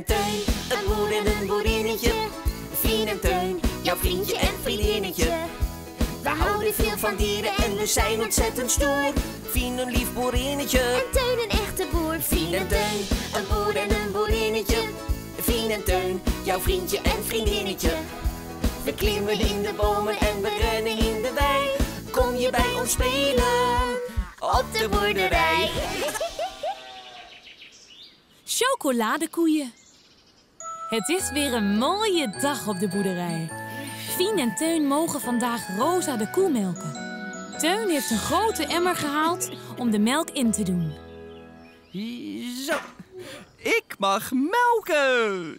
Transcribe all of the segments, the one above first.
en Teun, een boer en een boerinnetje. Vien en Teun, jouw vriendje en vriendinnetje. We houden veel van dieren en we zijn ontzettend stoer. Vien een lief boerinnetje. En Teun een echte boer. Vien en Teun, een boer en een boerinnetje. Vien en Teun, jouw vriendje en vriendinnetje. We klimmen in de bomen en we rennen in de wei. Kom je bij ons spelen op de boerderij. Chocoladekoeien. Het is weer een mooie dag op de boerderij. Fien en Teun mogen vandaag Rosa de koe melken. Teun heeft een grote emmer gehaald om de melk in te doen. Zo. Ik mag melken.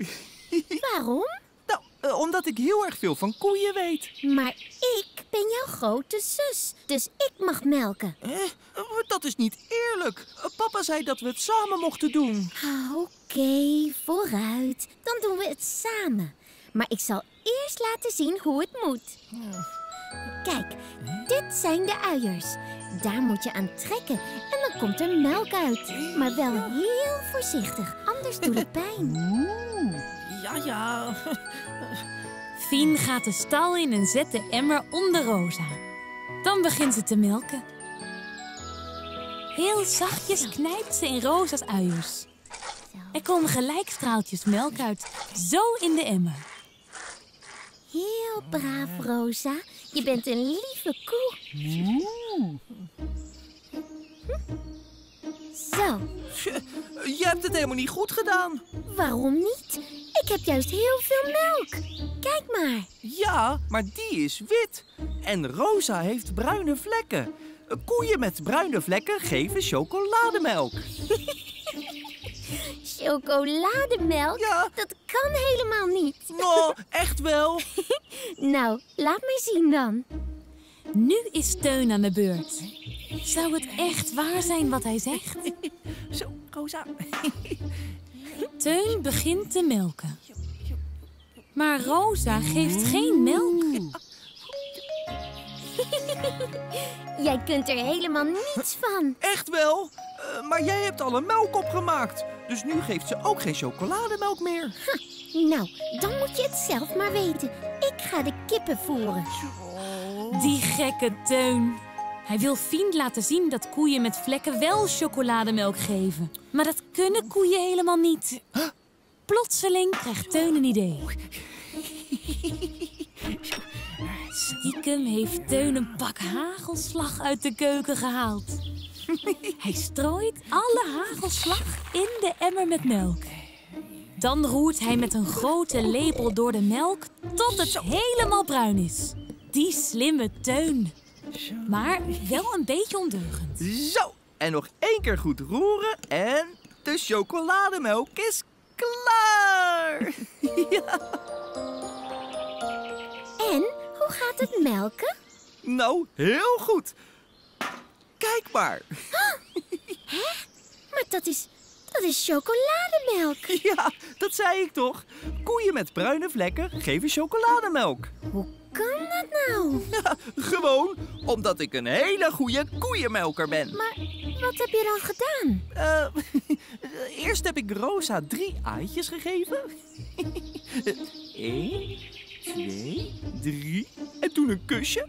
Waarom? Nou, eh, omdat ik heel erg veel van koeien weet. Maar ik ben jouw grote zus, dus ik mag melken. Eh, dat is niet eerlijk. Eh, Papa zei dat we het samen mochten doen. Ah, Oké, vooruit. Doen we het samen. Maar ik zal eerst laten zien hoe het moet. Kijk, dit zijn de uiers. Daar moet je aan trekken en dan komt er melk uit. Maar wel heel voorzichtig, anders doet het pijn. Ja, ja. Fien gaat de stal in en zet de emmer onder Rosa. Dan begint ze te melken. Heel zachtjes knijpt ze in Rosa's uiers. Er komen gelijk straaltjes melk uit, zo in de emmer. Heel braaf, Rosa. Je bent een lieve koe. Zo, Je hebt het helemaal niet goed gedaan. waarom niet? Ik heb juist heel veel melk. Kijk maar. Ja, maar die is wit. En Rosa heeft bruine vlekken. Koeien met bruine vlekken geven chocolademelk. Chocolademelk? Ja. Dat kan helemaal niet. Oh, echt wel. Nou, laat maar zien dan. Nu is Teun aan de beurt. Zou het echt waar zijn wat hij zegt? Zo, Rosa. Teun begint te melken. Maar Rosa geeft geen melk. Jij kunt er helemaal niets van. Echt wel? Eh, maar jij hebt alle melk opgemaakt. Dus nu geeft ze ook geen chocolademelk meer. Nou, dan moet je het zelf maar weten. Ik ga de kippen voeren. Die gekke Teun. Hij wil Fien laten zien dat koeien met vlekken wel chocolademelk geven. Maar dat kunnen koeien helemaal niet. Plotseling krijgt Teun een idee. Stiekem heeft Teun een pak hagelslag uit de keuken gehaald. Hij strooit alle hagelslag in de emmer met melk. Dan roert hij met een grote lepel door de melk tot het helemaal bruin is. Die slimme Teun. Maar wel een beetje ondeugend. Zo, en nog één keer goed roeren en de chocolademelk is klaar. En, hoe gaat het melken? Nou, heel goed. Kijk maar. Maar dat is, dat is chocolademelk. Ja, dat zei ik toch. Koeien met bruine vlekken geven chocolademelk. Hoe kan dat nou? Ja, gewoon omdat ik een hele goede koeienmelker ben. Maar wat heb je dan gedaan? Eh, eerst heb ik Rosa drie aaitjes gegeven. Eén, twee, drie. En toen een kusje.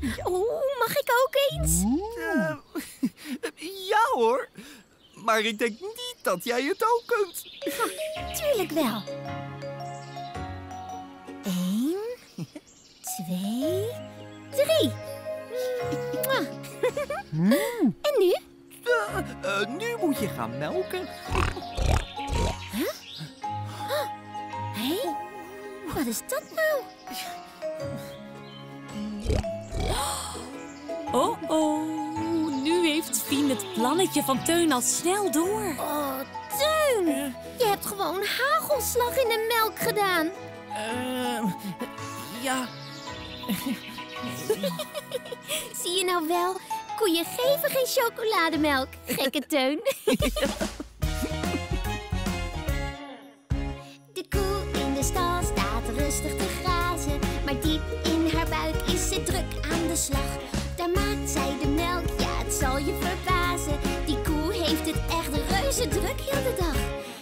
Mwah. Oeh, mag ik ook eens? Eh, ja hoor. Maar ik denk niet dat jij het ook kunt. Tuurlijk wel. Eén, twee, drie. Mwah. En nu? Eh, eh, nu moet je gaan melken. Hé, wat is dat nou? Oh oh, nu heeft Fien het plannetje van Teun al snel door. Oh, Teun! Je hebt gewoon hagelslag in de melk gedaan. Eh, ja, Zie je nou wel? Koeien geven geen chocolademelk. Gekke Teun. De koe in de stal staat rustig te grazen. Maar diep in haar buik is ze druk aan de slag. Zij de melk, ja het zal je verbazen. Die koe heeft het echt reuze druk heel de dag.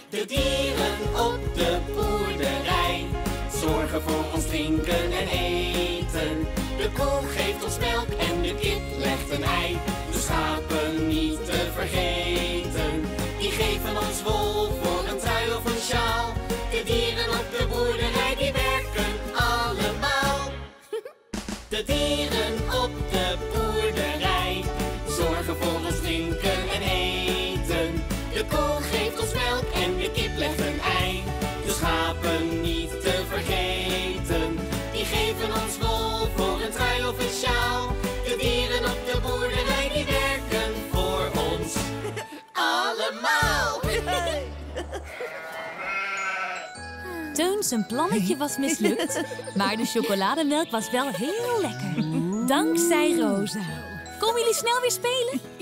De dieren op de boerderij. drinken en eten. De koe geeft ons melk en de kip legt een ei. De schapen niet te vergeten, die geven ons wol voor een trui of een sjaal. De dieren op de boerderij die werken allemaal. De dieren Teun zijn plannetje was mislukt, maar de chocolademelk was wel heel lekker. Dankzij Rosa. Komen jullie snel weer spelen?